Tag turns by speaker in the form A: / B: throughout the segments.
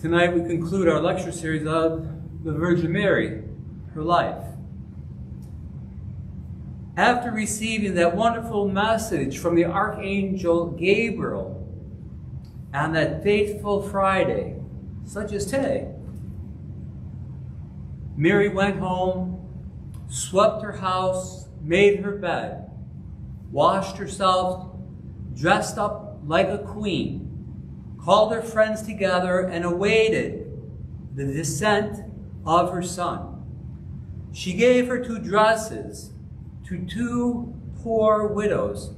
A: Tonight we conclude our lecture series of the Virgin Mary, her life. After receiving that wonderful message from the Archangel Gabriel on that fateful Friday, such as today, Mary went home, swept her house, made her bed, washed herself, dressed up like a queen, called her friends together, and awaited the descent of her son. She gave her two dresses to two poor widows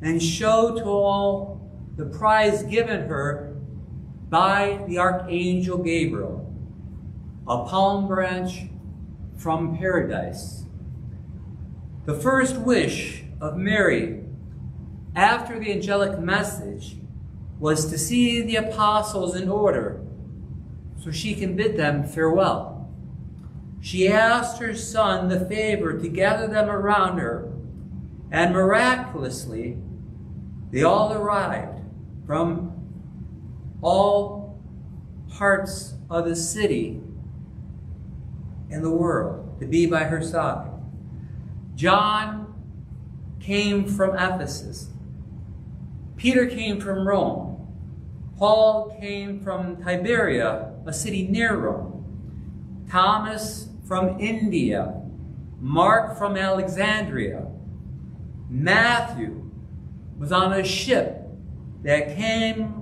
A: and showed to all the prize given her by the Archangel Gabriel, a palm branch from paradise. The first wish of Mary after the angelic message was to see the apostles in order so she can bid them farewell. She asked her son the favor to gather them around her, and miraculously, they all arrived from all parts of the city and the world to be by her side. John came from Ephesus. Peter came from Rome. Paul came from Tiberia, a city near Rome. Thomas from India. Mark from Alexandria. Matthew was on a ship that came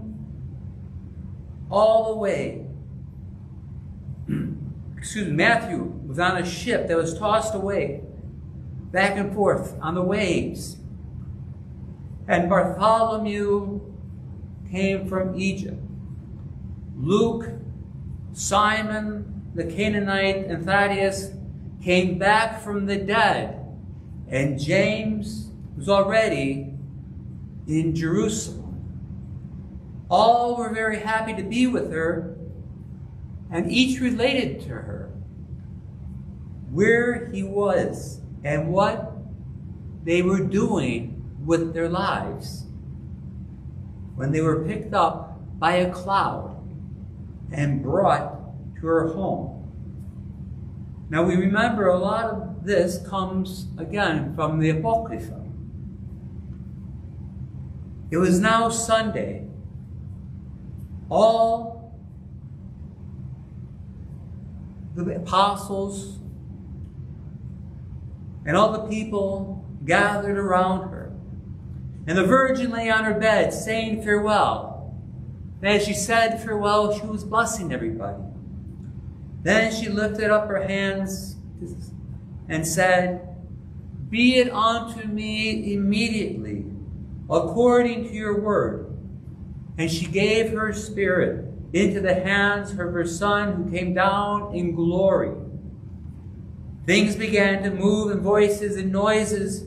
A: all the way. Excuse me, Matthew was on a ship that was tossed away back and forth on the waves. And Bartholomew came from Egypt. Luke, Simon the Canaanite, and Thaddeus came back from the dead. And James was already in Jerusalem. All were very happy to be with her, and each related to her where he was and what they were doing with their lives when they were picked up by a cloud and brought to her home. Now we remember a lot of this comes again from the Apocrypha. It was now Sunday. All the apostles and all the people gathered around her. And the Virgin lay on her bed, saying farewell. And as she said farewell, she was blessing everybody. Then she lifted up her hands and said, Be it unto me immediately, according to your word. And she gave her spirit into the hands of her son who came down in glory. Things began to move and voices and noises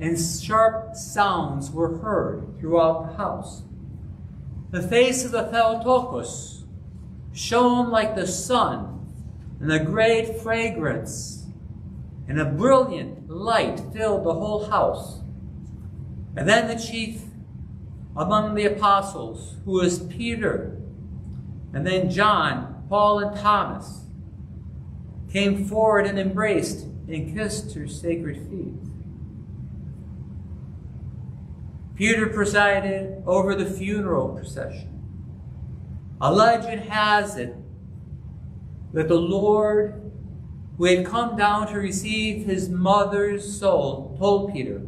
A: and sharp sounds were heard throughout the house. The face of the Theotokos shone like the sun, and a great fragrance and a brilliant light filled the whole house. And then the chief among the apostles, who was Peter, and then John, Paul, and Thomas, came forward and embraced and kissed her sacred feet. Peter presided over the funeral procession. A legend has it that the Lord, who had come down to receive his mother's soul, told Peter,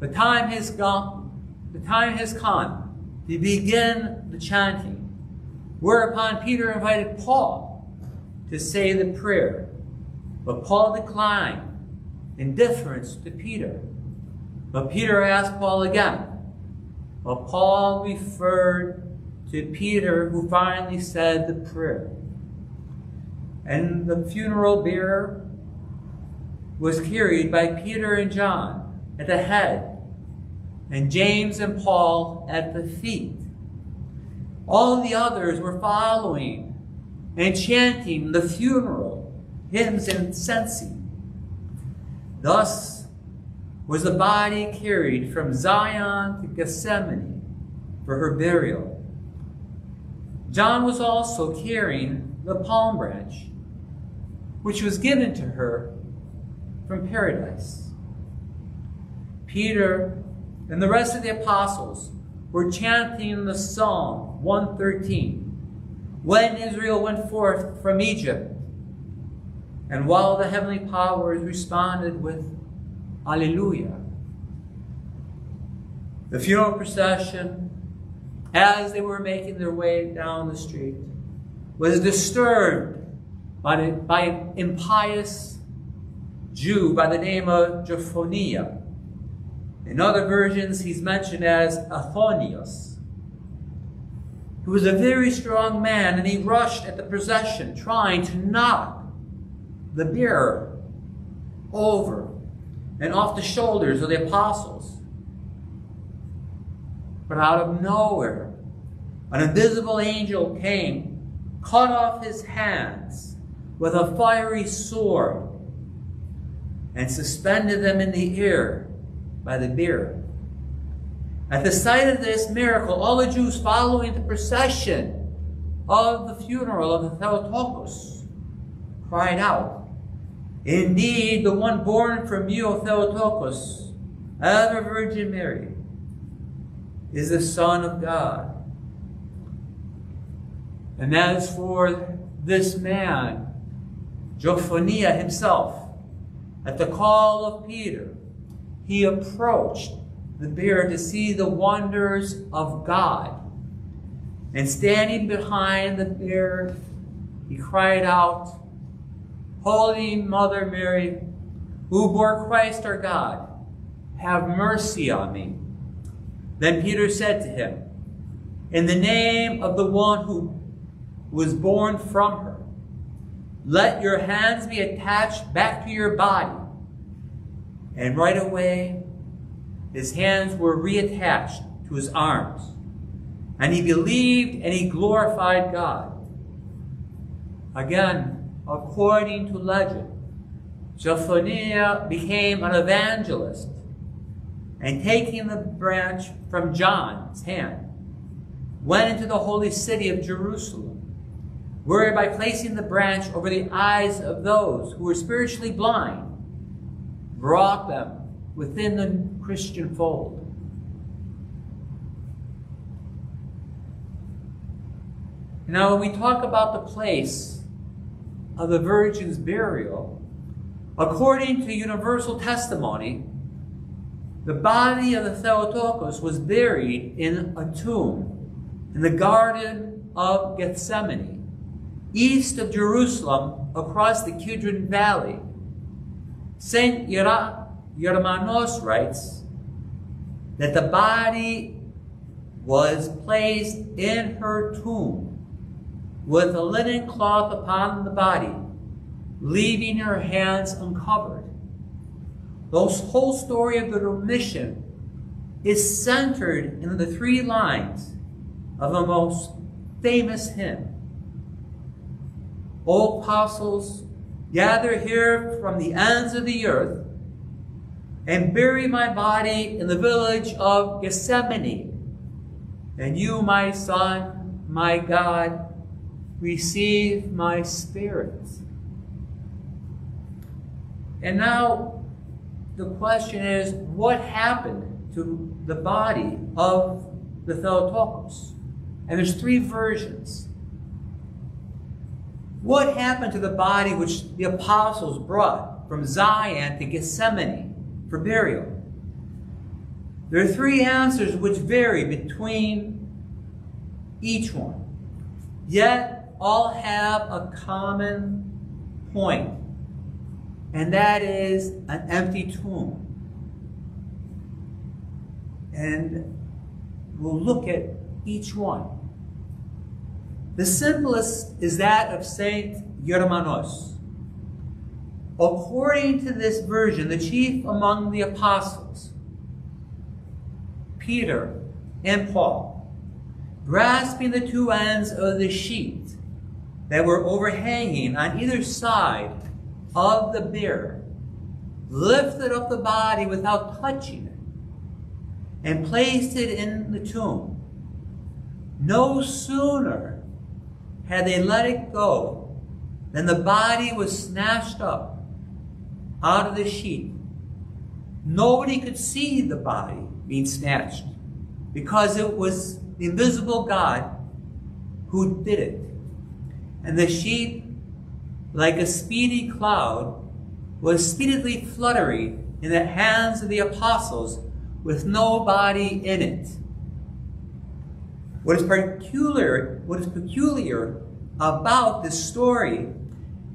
A: the time has gone, the time has come to begin the chanting. Whereupon Peter invited Paul to say the prayer. But Paul declined in deference to Peter. But Peter asked Paul again. But Paul referred to Peter, who finally said the prayer. And the funeral bier was carried by Peter and John at the head, and James and Paul at the feet. All the others were following and chanting the funeral hymns and censing. Thus was the body carried from Zion to Gethsemane for her burial. John was also carrying the palm branch, which was given to her from paradise. Peter and the rest of the apostles were chanting the Psalm 113 when Israel went forth from Egypt. And while the heavenly powers responded with Alleluia. The funeral procession, as they were making their way down the street, was disturbed by, the, by an impious Jew by the name of Jephonia. In other versions, he's mentioned as Athonius. He was a very strong man, and he rushed at the procession, trying to knock the bearer over and off the shoulders of the apostles. But out of nowhere, an invisible angel came, cut off his hands with a fiery sword, and suspended them in the air by the beard. At the sight of this miracle, all the Jews following the procession of the funeral of the Theotokos cried out, Indeed, the one born from you, O Theotokos, ever Virgin Mary, is the Son of God. And as for this man, Jophonia himself, at the call of Peter, he approached the bier to see the wonders of God. And standing behind the bier, he cried out, Holy Mother Mary, who bore Christ our God, have mercy on me. Then Peter said to him, In the name of the one who was born from her, let your hands be attached back to your body. And right away, his hands were reattached to his arms. And he believed and he glorified God. Again, according to legend, Jephonia became an evangelist and taking the branch from John's hand, went into the holy city of Jerusalem, where by placing the branch over the eyes of those who were spiritually blind, brought them within the Christian fold. Now, when we talk about the place of the Virgin's burial, according to universal testimony, the body of the Theotokos was buried in a tomb in the Garden of Gethsemane, east of Jerusalem, across the Kidron Valley. Saint Germanos writes that the body was placed in her tomb with a linen cloth upon the body, leaving her hands uncovered. The whole story of the Dormition is centered in the three lines of the most famous hymn. O apostles, gather here from the ends of the earth and bury my body in the village of Gethsemane. And you, my son, my God, receive my spirit. And now the question is, what happened to the body of the Theotokos? And there's three versions. What happened to the body which the apostles brought from Zion to Gethsemane for burial? There are three answers which vary between each one, yet all have a common point and that is an empty tomb. And we'll look at each one. The simplest is that of Saint Germanos. According to this version, the chief among the apostles, Peter and Paul, grasping the two ends of the sheet that were overhanging on either side of the bier, lifted up the body without touching it, and placed it in the tomb. No sooner had they let it go, than the body was snatched up out of the sheet. Nobody could see the body being snatched because it was the invisible God who did it. And the sheep, like a speedy cloud, was speedily fluttering in the hands of the apostles with no body in it. What is peculiar, what is peculiar about this story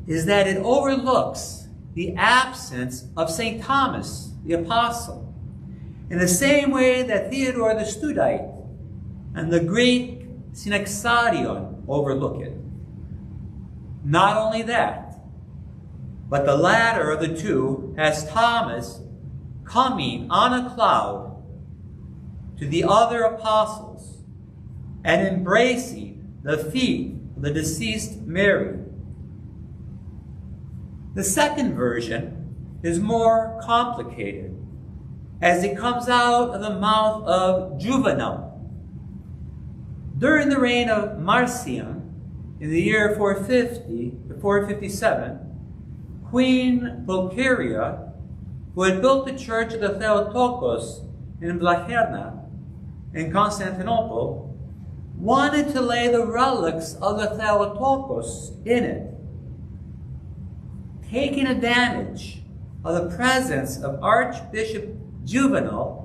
A: is that it overlooks the absence of St. Thomas, the apostle. In the same way that Theodore the Studite and the great Synaxarion overlook it. Not only that, but the latter of the two has Thomas coming on a cloud to the other apostles and embracing the feet of the deceased Mary. The second version is more complicated as it comes out of the mouth of Juvenal. During the reign of Marcian, in the year 450 to 457, Queen Pulcheria, who had built the church of the Theotokos in Blachernae, in Constantinople, wanted to lay the relics of the Theotokos in it, taking advantage of the presence of Archbishop Juvenal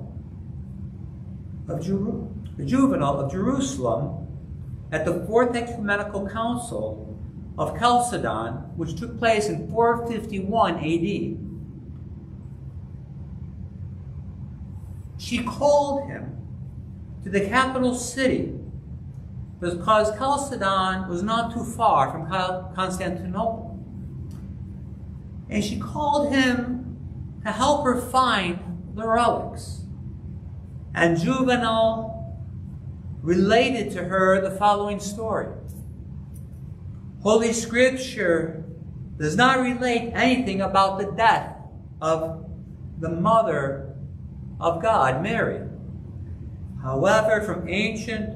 A: of, Jeru Juvenal of Jerusalem at the Fourth Ecumenical Council of Chalcedon, which took place in 451 AD. She called him to the capital city because Chalcedon was not too far from Constantinople. And she called him to help her find the relics. And Juvenal related to her the following story. Holy Scripture does not relate anything about the death of the mother of God, Mary. However, from ancient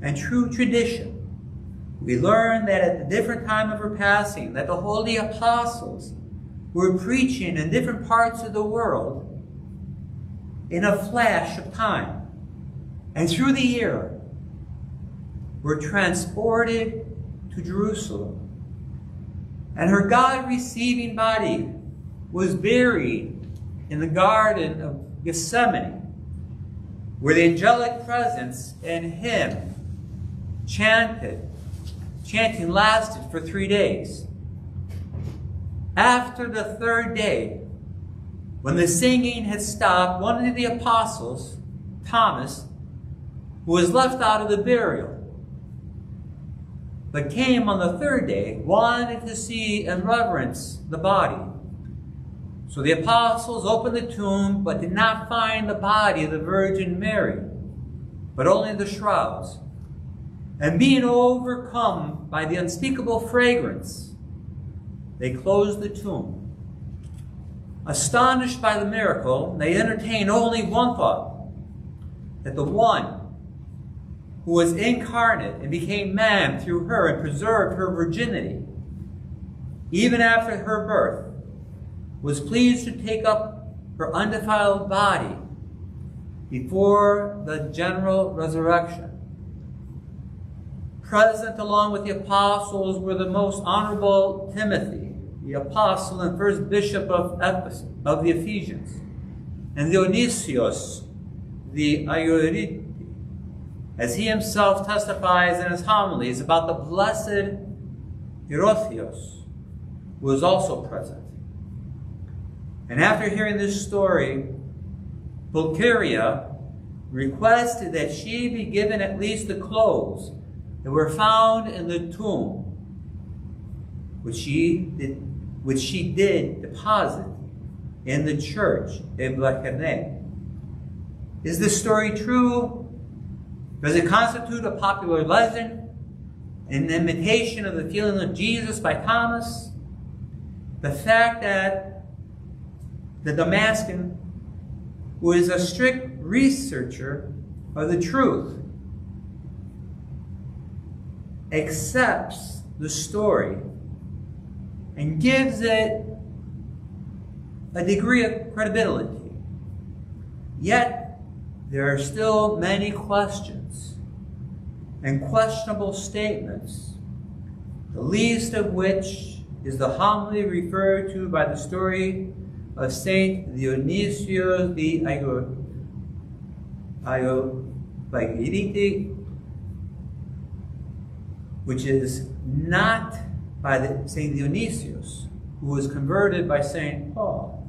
A: and true tradition, we learn that at the different time of her passing, that the holy apostles were preaching in different parts of the world in a flash of time. And through the year, were transported to Jerusalem. And her God receiving body was buried in the Garden of Gethsemane, where the angelic presence and hymn chanted, chanting lasted for three days. After the third day, when the singing had stopped, one of the apostles, Thomas, who was left out of the burial, but came on the third day, wanted to see and reverence the body. So the apostles opened the tomb, but did not find the body of the Virgin Mary, but only the shrouds. And being overcome by the unspeakable fragrance, they closed the tomb Astonished by the miracle, they entertained only one thought that the one who was incarnate and became man through her and preserved her virginity, even after her birth, was pleased to take up her undefiled body before the general resurrection. Present along with the apostles were the most honorable Timothy, the apostle and first bishop of Ephesus, of the Ephesians, and Dionysius, the Areopagite, as he himself testifies in his homilies about the blessed Dorotheus, who was also present. And after hearing this story, Pulcheria requested that she be given at least the clothes that were found in the tomb, which she did which she did deposit in the church in Blachernae. Is this story true? Does it constitute a popular legend? An imitation of the feeling of Jesus by Thomas? The fact that the Damascene, who is a strict researcher of the truth, accepts the story and gives it a degree of credibility. Yet, there are still many questions and questionable statements, the least of which is the homily referred to by the story of Saint Dionysius the Areopagite, which is not by the, Saint Dionysius, who was converted by Saint Paul,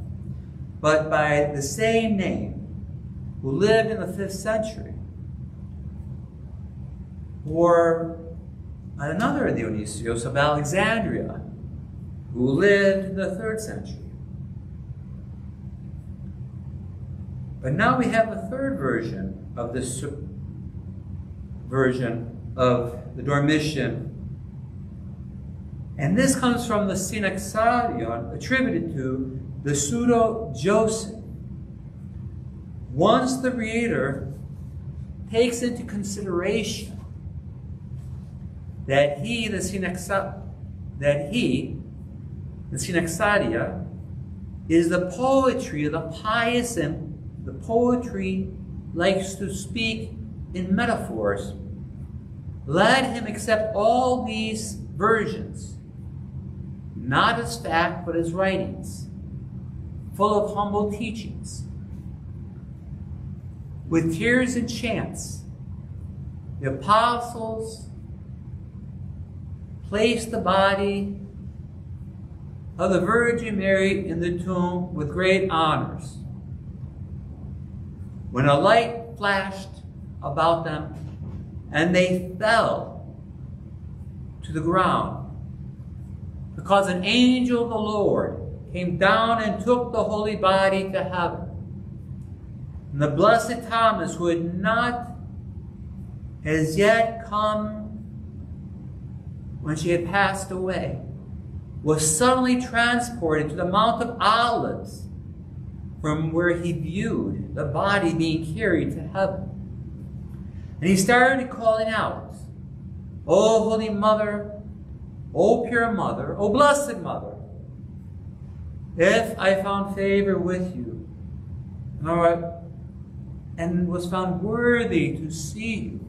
A: but by the same name, who lived in the fifth century, or another Dionysius of Alexandria, who lived in the third century. But now we have a third version of this version of the Dormition. And this comes from the Synaxarion attributed to the pseudo Joseph. Once the reader takes into consideration that he, the Synaxa, that he, the is the poetry of the pious and the poetry likes to speak in metaphors. Let him accept all these versions, not as fact, but as writings, full of humble teachings. With tears and chants, the apostles placed the body of the Virgin Mary in the tomb with great honors. When a light flashed about them, and they fell to the ground, because an angel of the Lord came down and took the holy body to heaven. And the blessed Thomas, who had not as yet come when she had passed away, was suddenly transported to the Mount of Olives from where he viewed the body being carried to heaven. And he started calling out, O Holy Mother, O pure Mother, O Blessed Mother, if I found favor with you, and was found worthy to see you,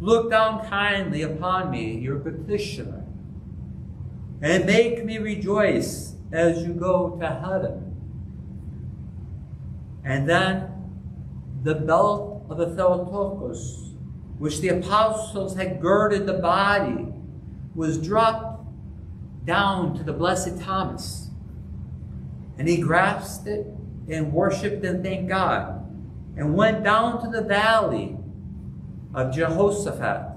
A: look down kindly upon me, your petitioner, and make me rejoice as you go to heaven. And then the belt of the Theotokos, which the apostles had girded the body, was dropped down to the blessed Thomas. And he grasped it and worshiped and thanked God and went down to the valley of Jehoshaphat.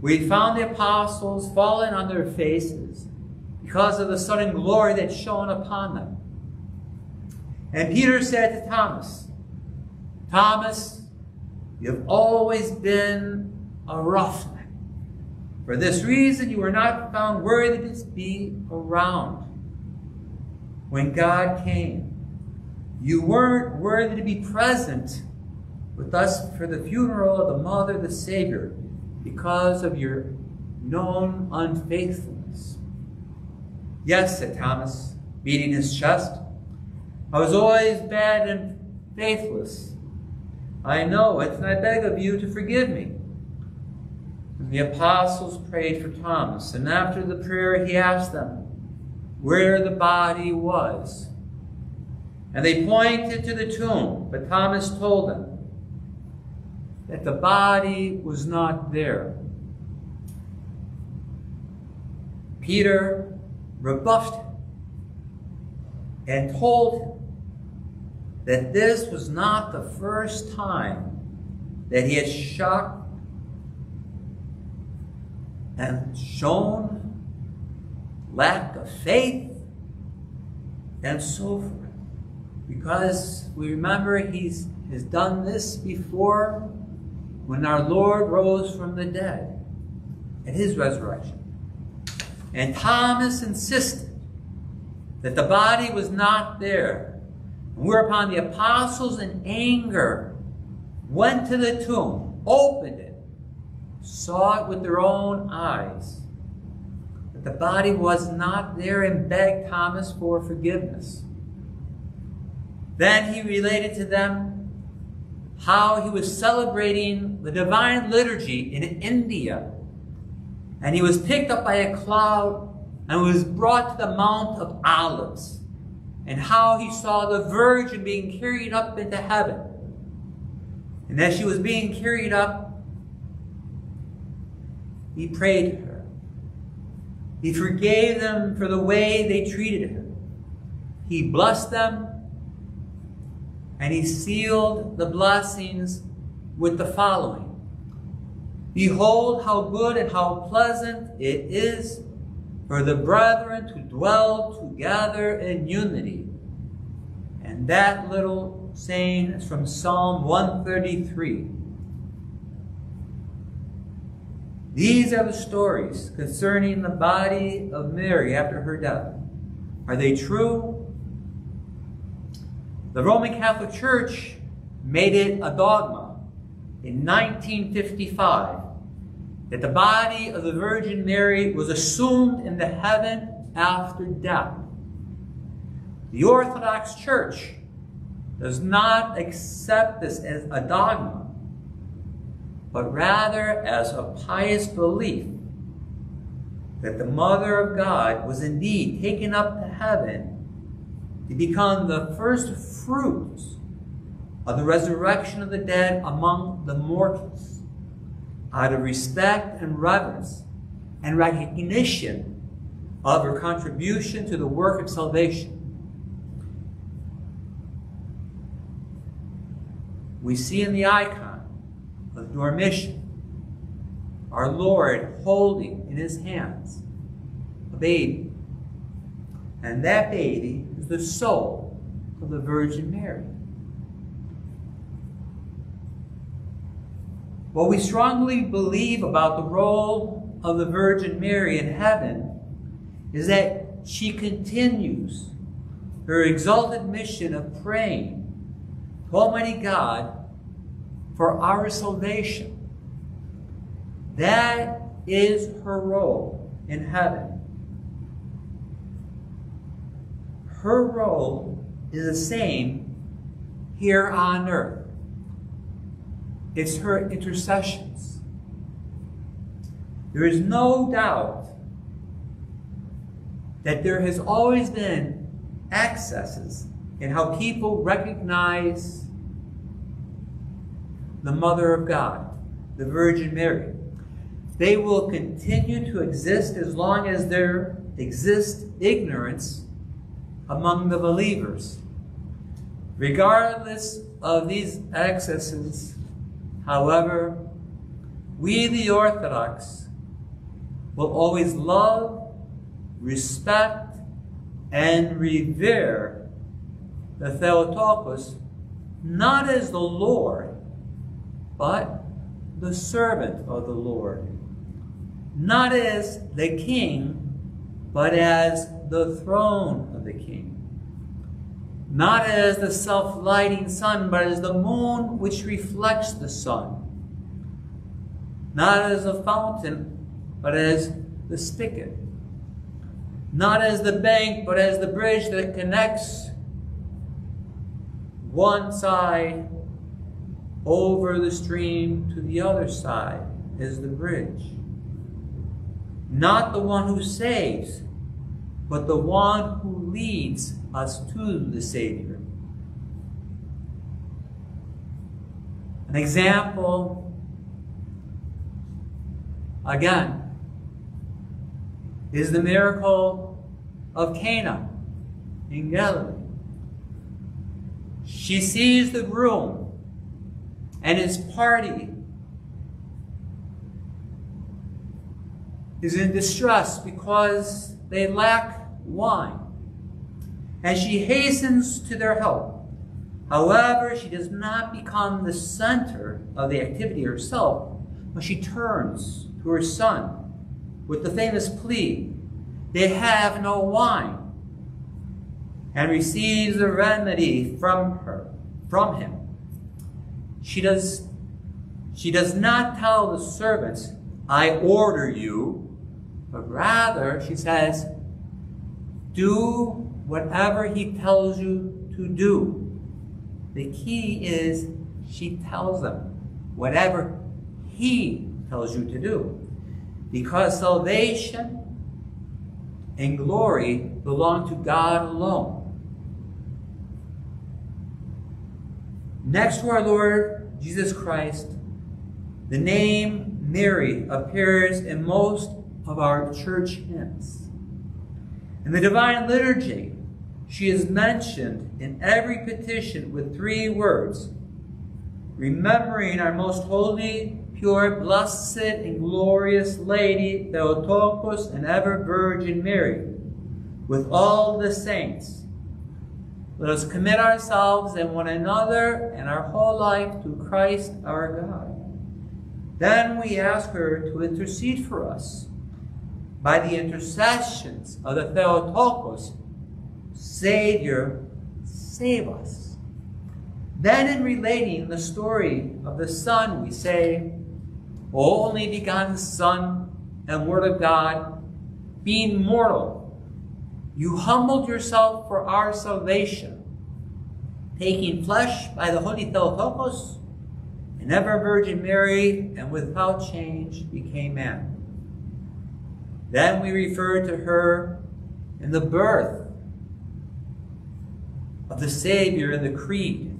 A: We found the apostles fallen on their faces because of the sudden glory that shone upon them. And Peter said to Thomas, Thomas, you've always been a roughneck. For this reason, you were not found worthy to be around when God came. You weren't worthy to be present with us for the funeral of the Mother, the Savior, because of your known unfaithfulness. Yes, said Thomas, beating his chest. I was always bad and faithless. I know it, and I beg of you to forgive me. And the apostles prayed for Thomas, and after the prayer he asked them where the body was. And they pointed to the tomb, but Thomas told them that the body was not there. Peter rebuffed him and told him that this was not the first time that he had shocked and shown lack of faith and so forth. Because we remember he's has done this before when our Lord rose from the dead at his resurrection. And Thomas insisted that the body was not there Whereupon the apostles in anger went to the tomb, opened it, saw it with their own eyes that the body was not there and begged Thomas for forgiveness. Then he related to them how he was celebrating the divine liturgy in India. And he was picked up by a cloud and was brought to the Mount of Olives. And how he saw the Virgin being carried up into heaven. And as she was being carried up, he prayed to her. He forgave them for the way they treated him. He blessed them and he sealed the blessings with the following Behold, how good and how pleasant it is for the brethren to dwell together in unity. And that little saying is from Psalm 133. These are the stories concerning the body of Mary after her death. Are they true? The Roman Catholic Church made it a dogma in 1955 that the body of the Virgin Mary was assumed into heaven after death. The Orthodox Church does not accept this as a dogma, but rather as a pious belief that the Mother of God was indeed taken up to heaven to become the first fruits of the resurrection of the dead among the mortals, out of respect and reverence and recognition of her contribution to the work of salvation. We see in the icon of Dormition our Lord holding in his hands a baby. And that baby is the soul of the Virgin Mary. What we strongly believe about the role of the Virgin Mary in heaven is that she continues her exalted mission of praying to Almighty God for our salvation. That is her role in heaven. Her role is the same here on earth. It's her intercessions. There is no doubt that there has always been excesses in how people recognize the Mother of God, the Virgin Mary. They will continue to exist as long as there exists ignorance among the believers. Regardless of these excesses, however, we the Orthodox will always love, respect, and revere the Theotokos not as the Lord, but the servant of the Lord. Not as the king, but as the throne of the king. Not as the self-lighting sun, but as the moon which reflects the sun. Not as a fountain, but as the spigot. Not as the bank, but as the bridge that connects one side over the stream to the other side is the bridge. Not the one who saves, but the one who leads us to the Savior. An example, again, is the miracle of Cana in Galilee. She sees the groom and his party is in distress because they lack wine. And she hastens to their help. However, she does not become the center of the activity herself, but she turns to her son with the famous plea, they have no wine, and receives a remedy from her, from him. She does She does not tell the servants, I order you, but rather she says, do whatever he tells you to do. The key is she tells them whatever he tells you to do. Because salvation and glory belong to God alone. Next to our Lord Jesus Christ, the name Mary appears in most of our church hymns. In the Divine Liturgy, she is mentioned in every petition with three words, remembering our most holy, pure, blessed, and glorious Lady, Theotokos and ever Virgin Mary, with all the saints. Let us commit ourselves and one another and our whole life to Christ our God. Then we ask her to intercede for us by the intercessions of the Theotokos, Savior, save us. Then in relating the story of the Son, we say, O only begotten Son and Word of God, being mortal, you humbled yourself for our salvation, taking flesh by the Holy Theotokos, and ever Virgin Mary, and without change became man. Then we refer to her in the birth of the Savior in the Creed,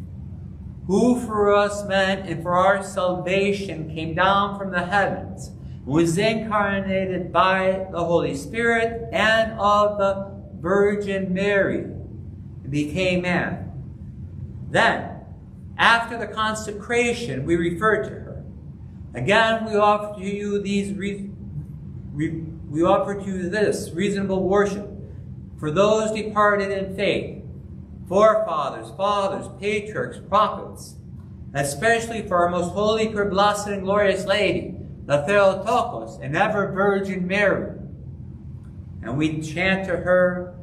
A: who for us men and for our salvation came down from the heavens, was incarnated by the Holy Spirit and of the Virgin Mary, and became man. Then, after the consecration, we refer to her. Again, we offer to you these re- re- we offer to you this reasonable worship for those departed in faith, forefathers, fathers, patriarchs, prophets, especially for our most holy, pure, blessed, and glorious Lady, the Theotokos, and ever Virgin Mary. And we chant to her,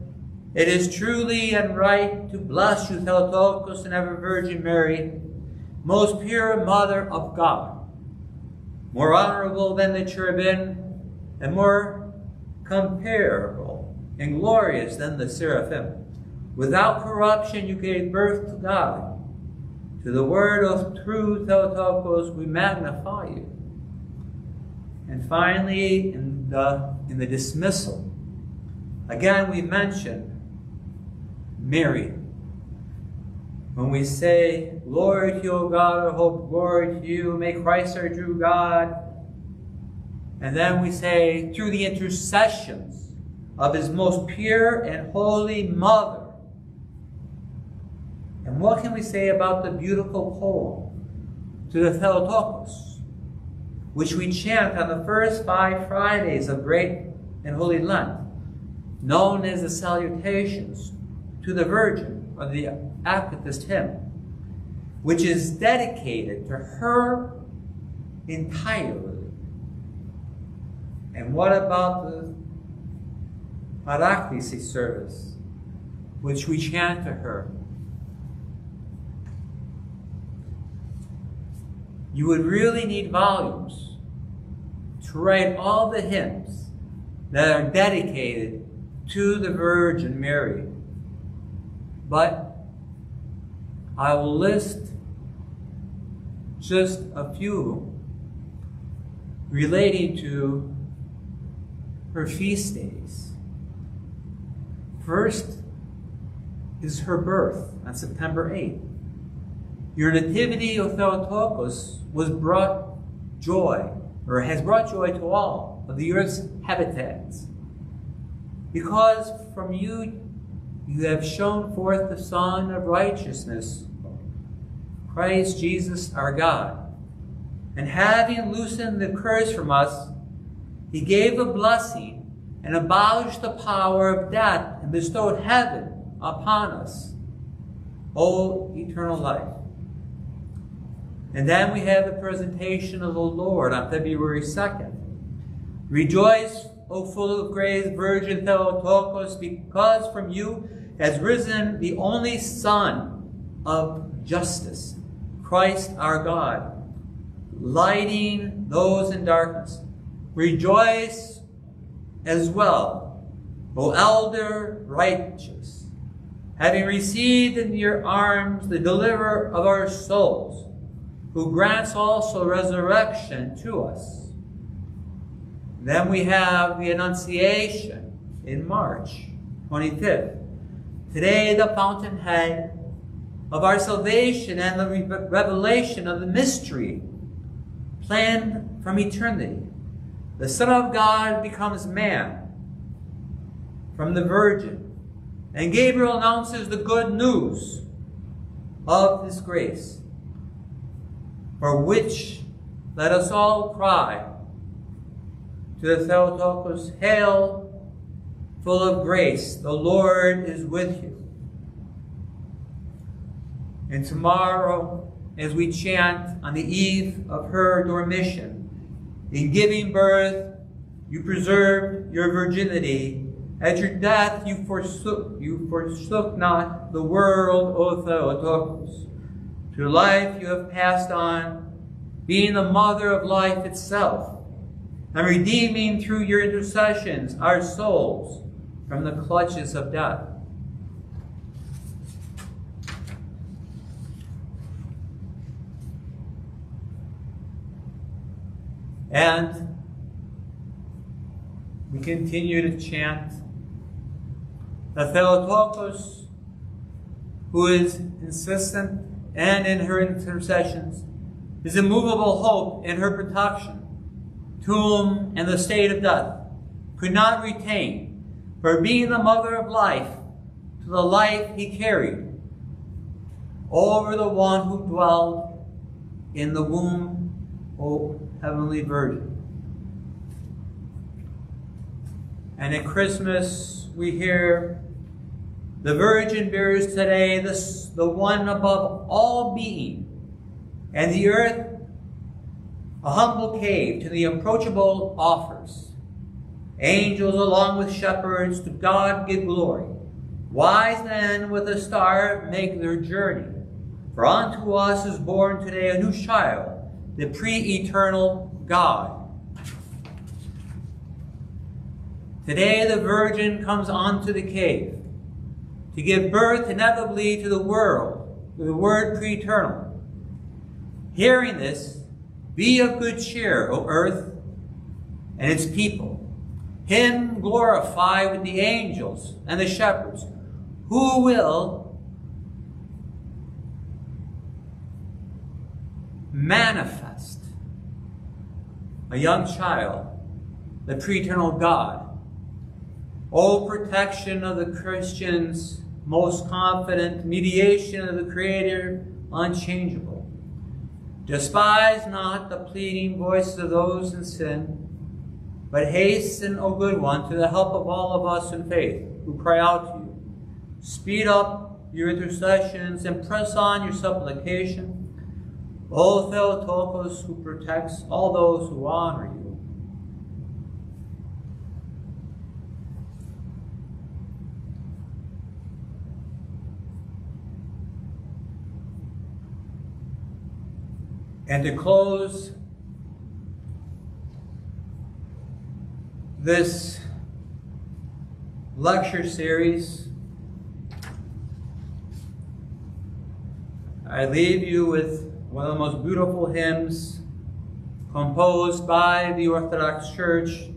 A: It is truly and right to bless you, Theotokos, and ever Virgin Mary, most pure Mother of God, more honorable than the cherubim, and more comparable and glorious than the seraphim. Without corruption, you gave birth to God. To the word of true Theotokos, we magnify you. And finally, in the, in the dismissal, again we mention Mary. When we say, Lord, you, O God, our hope, glory to you, may Christ our true God, and then we say, through the intercessions of his most pure and holy mother. And what can we say about the beautiful poem to the Theotokos, which we chant on the first five Fridays of Great and Holy Lent, known as the Salutations to the Virgin, or the Akathist hymn, which is dedicated to her entirely and what about the Paraklesis service, which we chant to her? You would really need volumes to write all the hymns that are dedicated to the Virgin Mary. But I will list just a few relating to her feast days. First is her birth on September 8th. Your nativity of Theotokos was brought joy, or has brought joy to all of the earth's habitats. Because from you you have shown forth the Son of righteousness, Christ Jesus our God. And having loosened the curse from us, he gave a blessing and abolished the power of death and bestowed heaven upon us. O eternal life. And then we have the presentation of the Lord on February 2nd. Rejoice, O full of grace, Virgin Theotokos, because from you has risen the only Son of justice, Christ our God lighting those in darkness. Rejoice as well, O elder righteous, having received in your arms the deliverer of our souls, who grants also resurrection to us. Then we have the Annunciation in March 25th. Today, the fountainhead of our salvation and the revelation of the mystery planned from eternity. The Son of God becomes man from the Virgin, and Gabriel announces the good news of this grace, for which let us all cry to the Theotokos, Hail, full of grace, the Lord is with you. And tomorrow, as we chant on the eve of her dormition, in giving birth, you preserved your virginity. At your death, you forsook, you forsook not the world, O Theotokos. To life you have passed on, being the mother of life itself, and redeeming through your intercessions our souls from the clutches of death. And we continue to chant the Theotokos, who is insistent and in her intercessions, is immovable hope in her protection, tomb and the state of death, could not retain, for being the mother of life, to the life he carried, over the one who dwelled in the womb, Heavenly Virgin. And at Christmas, we hear the Virgin bears today the, the one above all being, and the earth a humble cave to the approachable offers. Angels along with shepherds to God give glory. Wise men with a star make their journey. For unto us is born today a new child, the pre-eternal God. Today the Virgin comes onto the cave to give birth inevitably to the world, the Word pre-eternal. Hearing this, be of good cheer, O earth and its people. Him glorify with the angels and the shepherds, who will manifest a young child, the pre-eternal God. O protection of the Christians, most confident, mediation of the Creator, unchangeable. Despise not the pleading voices of those in sin, but hasten, O good one, to the help of all of us in faith who cry out to you. Speed up your intercessions and press on your supplication O Theotokos, who protects all those who honor you. And to close this lecture series, I leave you with one of the most beautiful hymns composed by the Orthodox Church.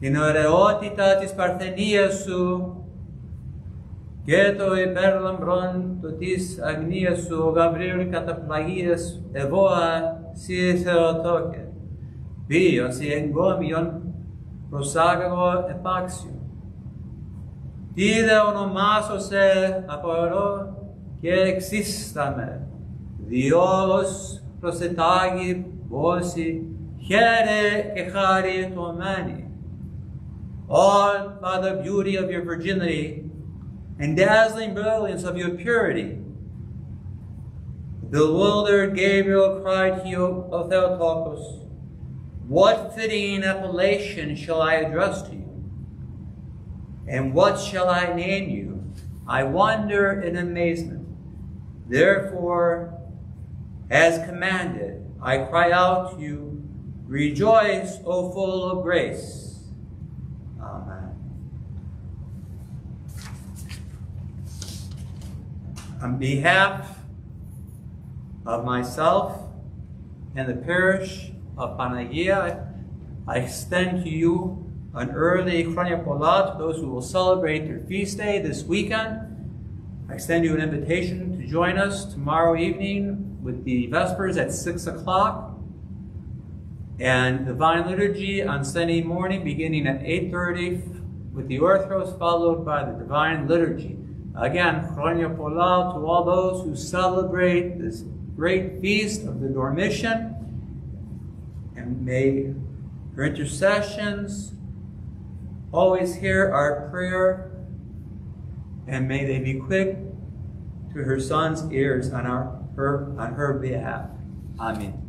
A: Την ωραιότητα της παρθενίας σου και το υπέρλαμπρον το της αγνίας σου, ο Γαβρίλ καταπλαγίας ευώα σύ Θεοτόκε, ποιον σύ εγκόμιον προσάγαγω επάξιο. Τι δε ονομάσω σε απορώ και εξίσταμε, διόλος προσετάγει πόση χαίρε και χαριτωμένη. All by the beauty of your virginity and dazzling brilliance of your purity. Bewildered Gabriel cried to you, O Theotokos, What fitting appellation shall I address to you? And what shall I name you? I wonder in amazement. Therefore, as commanded. I cry out to you, rejoice, O full of grace. Amen. On behalf of myself and the parish of Panagia, I extend to you an early Chronia Pola to those who will celebrate their feast day this weekend. I extend you an invitation join us tomorrow evening with the Vespers at 6 o'clock and the Divine Liturgy on Sunday morning beginning at 8.30 with the Orthros followed by the Divine Liturgy. Again, Chronia Pola to all those who celebrate this great feast of the Dormition and may her intercessions always hear our prayer and may they be quick to her son's ears on, our, her, on her behalf. Amen.